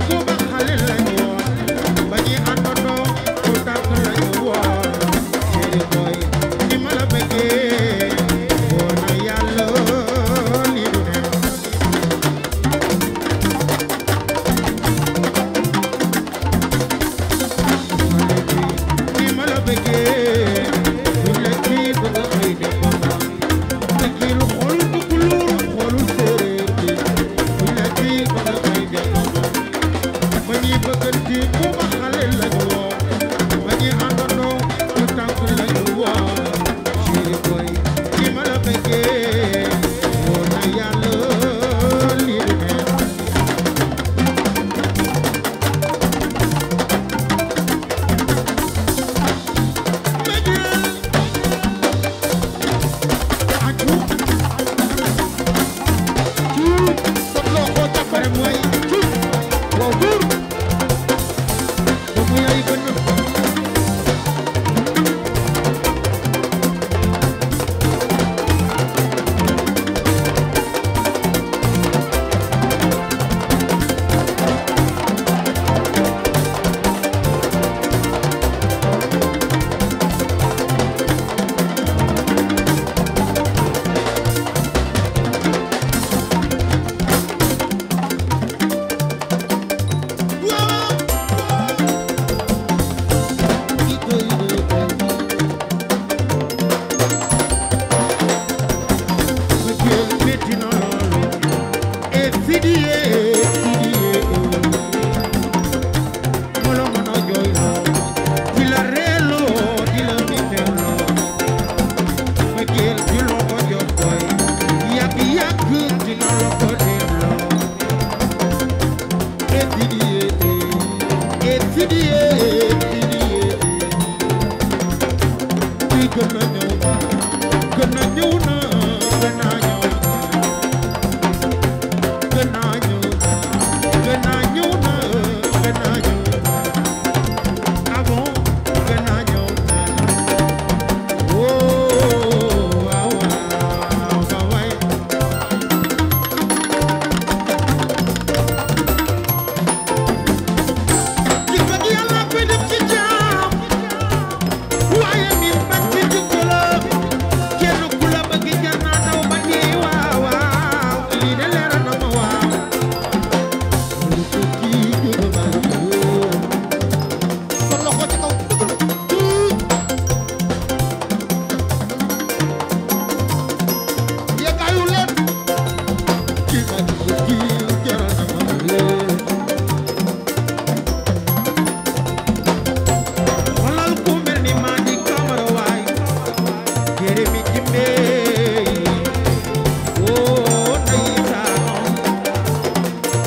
Keep moving. gën a ñëw gën a ñëw na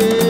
Yeah.